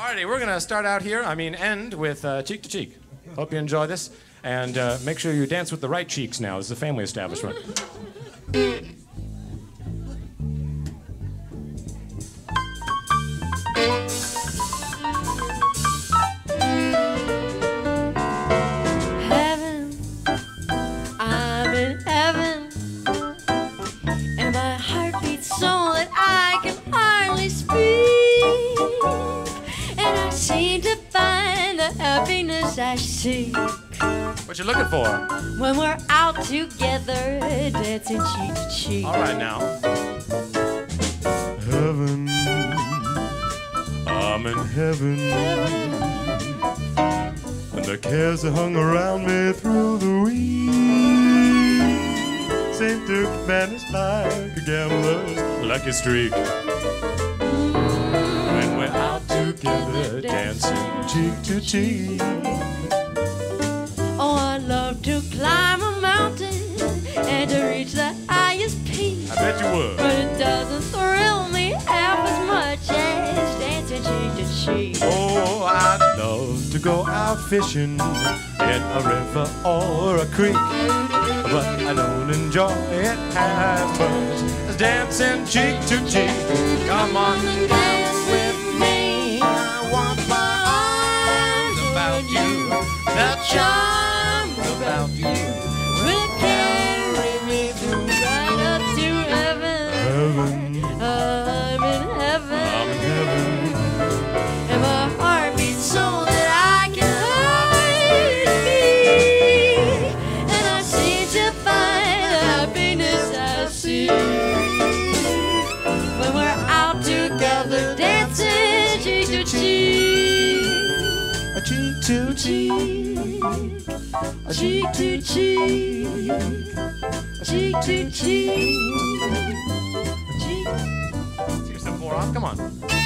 Alrighty, we're gonna start out here. I mean, end with uh, cheek to cheek. Hope you enjoy this, and uh, make sure you dance with the right cheeks. Now, this is a family establishment. What you looking for? when we're out together, dancing cheek to cheek. All right now. Heaven, I'm in heaven, and the cares that hung around me through the week seem to vanish like a gambler's lucky streak. When we're out together, dancing cheek to cheek. To climb a mountain and to reach the highest peak. I bet you would. But it doesn't thrill me half as much as dancing cheek to cheek. Oh, I'd love to go out fishing in a river or a creek, but I don't enjoy it as much as dancing cheek to cheek. Come on, to cheek, Cheek to cheek. Cheek to cheek. Cheek. Here's some four off. Come on.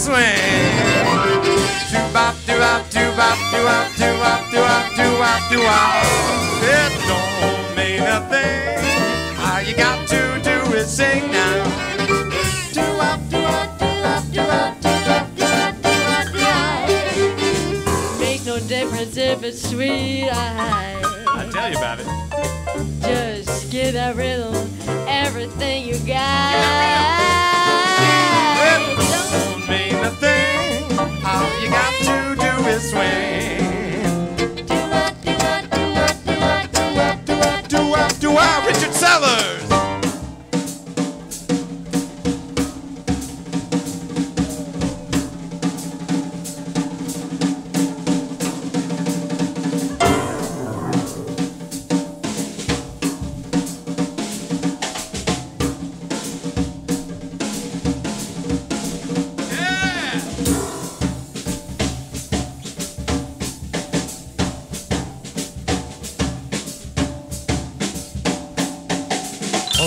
Swing. Doo bop, doo bop, doo bop, doo bop, doo bop, doo bop, doo bop, doo bop. It don't mean a thing. All you got to do is sing now. Doo bop, doo bop, doo bop, doo bop, doo bop, doo bop, doo bop, doo bop. Make no difference if it's sweet. I I tell you about it. just give that rhythm everything you got. To do is swing. Do wop, do wop, Richard Sellers.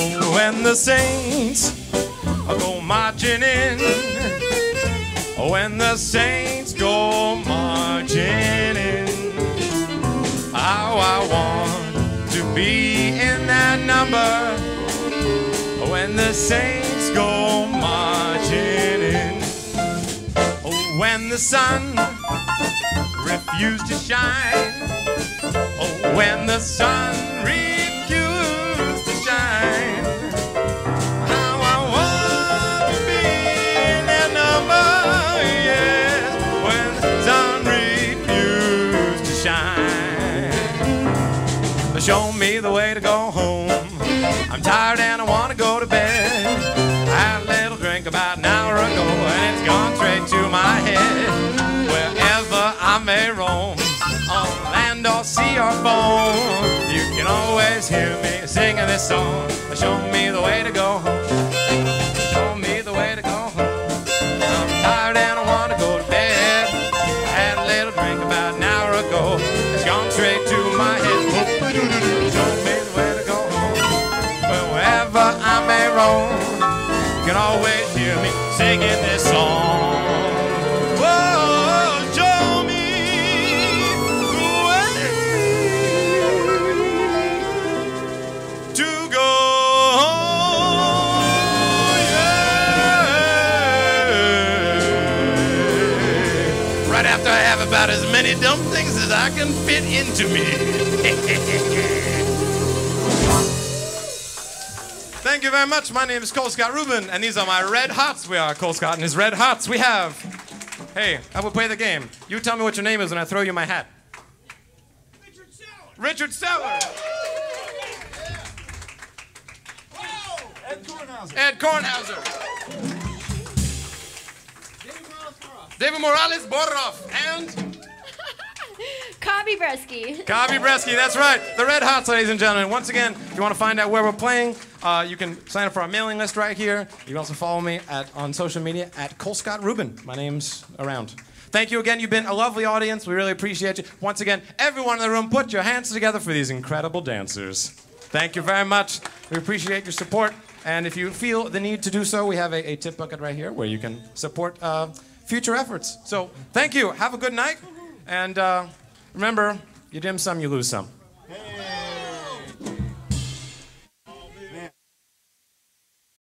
Oh, when the saints go marching in. Oh, when the saints go marching in. How I want to be in that number. Oh, when the saints go marching in. Oh, when the sun refused to shine. Oh, when the sun I'm tired and I want to go to bed. I had a little drink about an hour ago and it's gone straight to my head. Wherever I may roam, on land or sea or foam, you can always hear me singing this song. Show me the way to go home. You can always hear me singing this song. Whoa, show me the way to go yeah. Right after I have about as many dumb things as I can fit into me. Thank you very much. My name is Colescott Rubin, and these are my red hots. We are Cole Scott and his red hots. We have. Hey, I will play the game. You tell me what your name is and I throw you my hat. Richard Seller. Richard Seller. Ed Kornhauser. Ed Kornhauser. David Morales Boroff. And Cobby Brzeski. Cobby Brzeski. That's right. The Red Hots, ladies and gentlemen. Once again, if you want to find out where we're playing, uh, you can sign up for our mailing list right here. You can also follow me at, on social media at Colescott Rubin. My name's around. Thank you again. You've been a lovely audience. We really appreciate you. Once again, everyone in the room, put your hands together for these incredible dancers. Thank you very much. We appreciate your support. And if you feel the need to do so, we have a, a tip bucket right here where you can support uh, future efforts. So thank you. Have a good night. And uh, Remember, you dim some, you lose some. Hey.